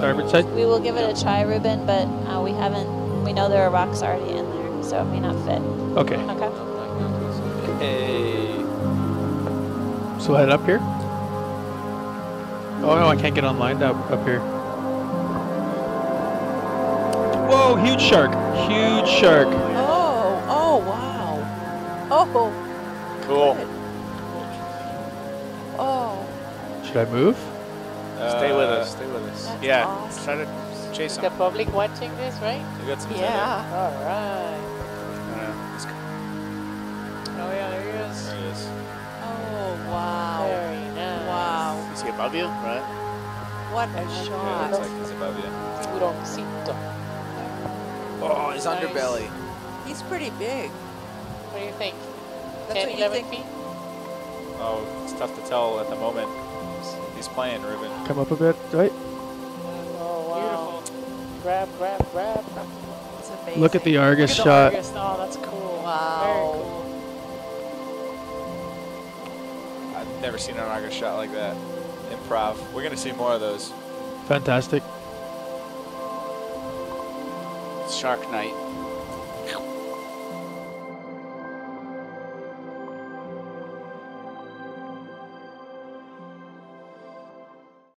starboard side? We will give it a try, Ruben, but uh, we haven't, we know there are rocks already in there, so it may not fit. Okay. Okay. Hey. So head up here. Oh no, I can't get online up up here. Whoa, huge shark! Huge shark! Oh, oh, wow. Oh, Cool. good. Oh, Should I move? Stay with us. Stay with us. That's yeah. awesome. Try to chase The public watching this, right? You got some. yeah. All right. Uh, let's go. Oh yeah, there he is. There he is. Oh, wow. Very nice. Wow. Is he above you? Right. What a Yeah, shot. looks like he's above you. Tiburoncito. Oh, his Nice. underbelly. He's pretty big. What do you think? That's 10, you 11 think? feet? Oh, it's tough to tell at the moment. He's playing, Ruben. Come up a bit, right? Oh wow. Grab, grab, grab. It's amazing. Look at the Argus Look at the shot. Argus. Oh, that's cool. Wow. Very cool. I've never seen an Argus shot like that. Improv. We're gonna see more of those. Fantastic. Shark night.